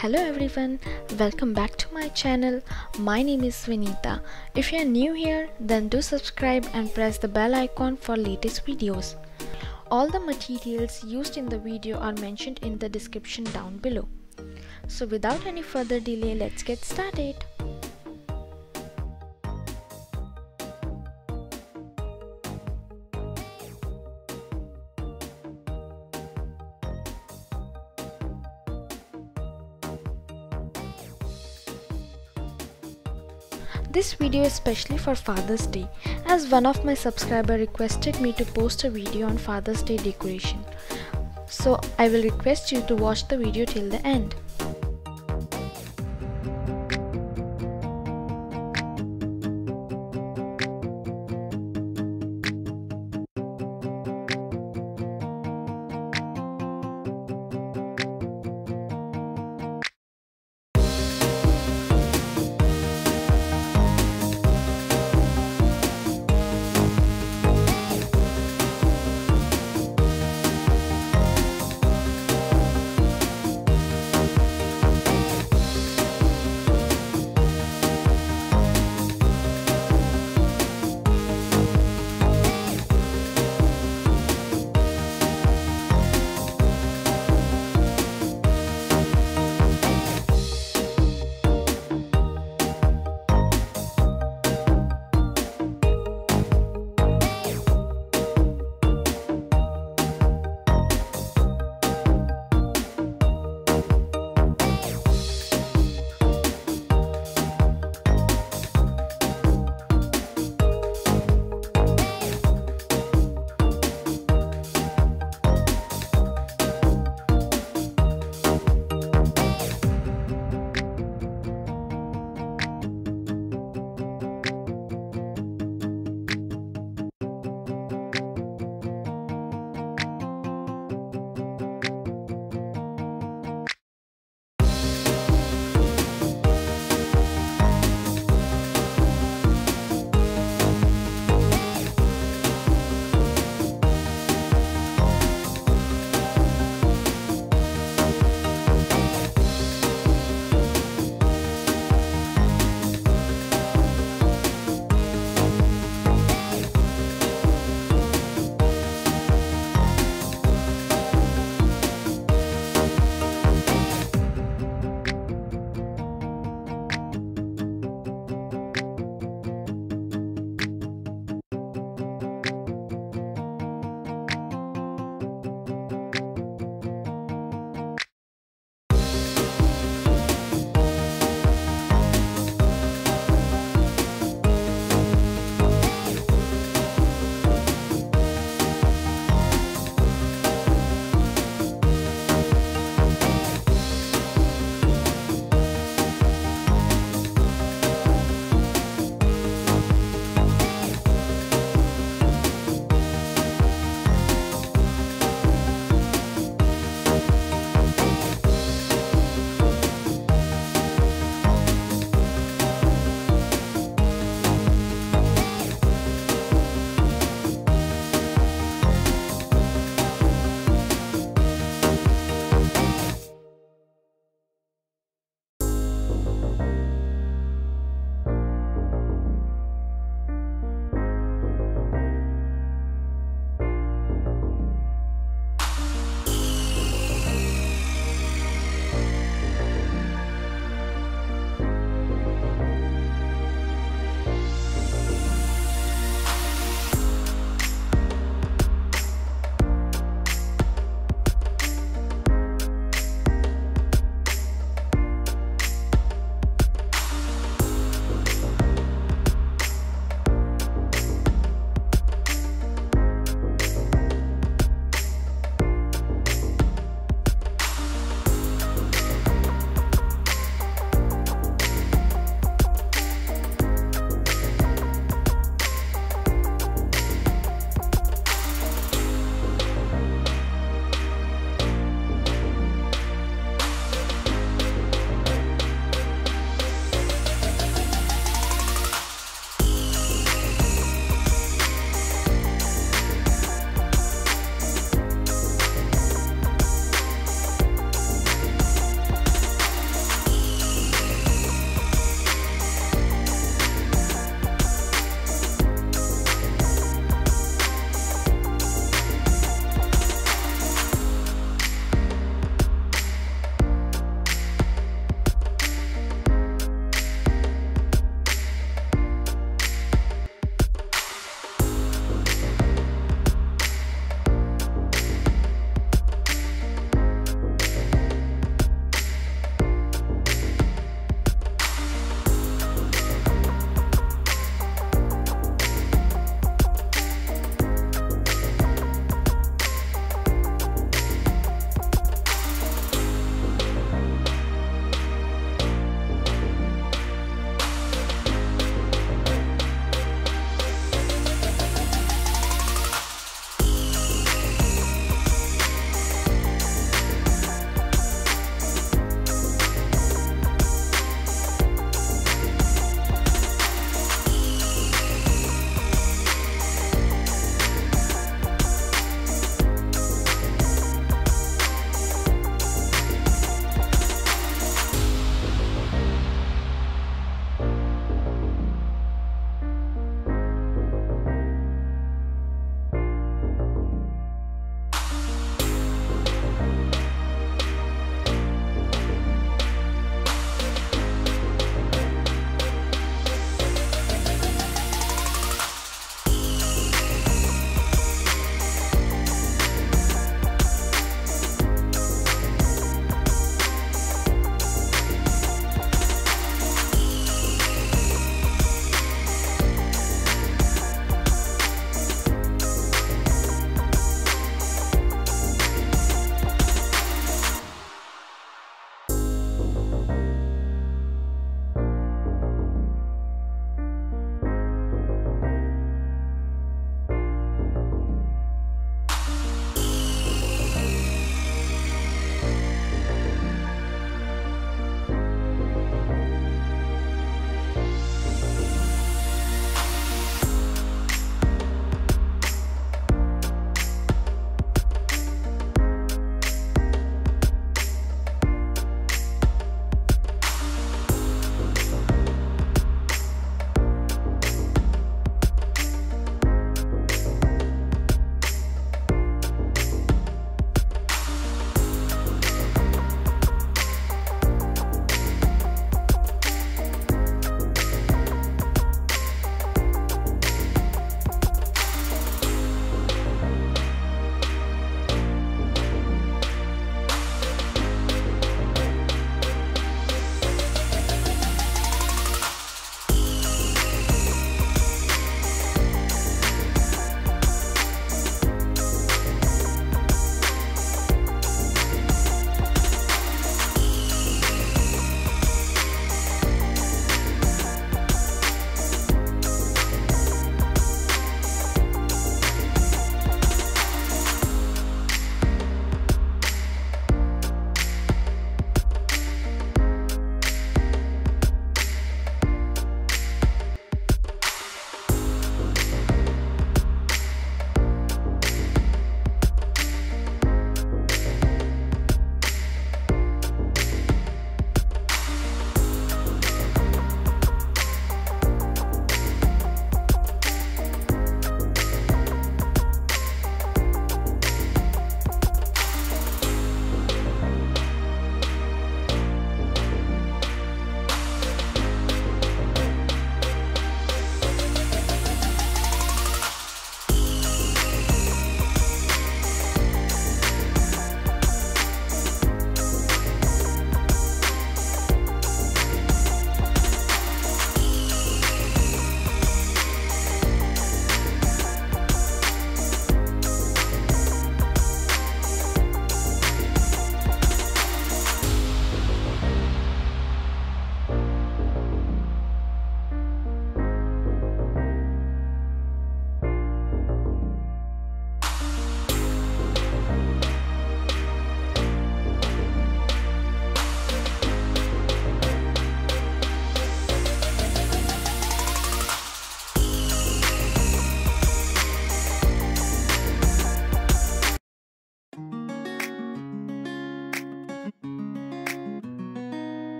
Hello everyone, welcome back to my channel. My name is Vinita. If you are new here, then do subscribe and press the bell icon for latest videos. All the materials used in the video are mentioned in the description down below. So without any further delay, let's get started. This video is specially for Father's Day as one of my subscriber requested me to post a video on Father's Day decoration. So I will request you to watch the video till the end.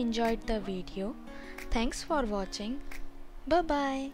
Enjoyed the video. Thanks for watching. Bye bye.